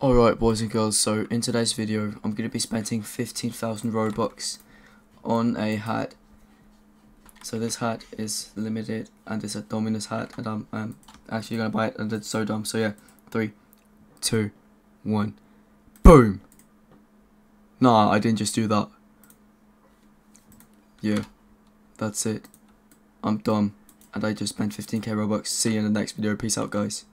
Alright boys and girls, so in today's video I'm going to be spending 15,000 Robux on a hat. So this hat is limited and it's a Dominus hat and I'm, I'm actually going to buy it and it's so dumb. So yeah, three, two, one, boom! Nah, I didn't just do that. Yeah, that's it. I'm dumb and I just spent 15k Robux. See you in the next video. Peace out guys.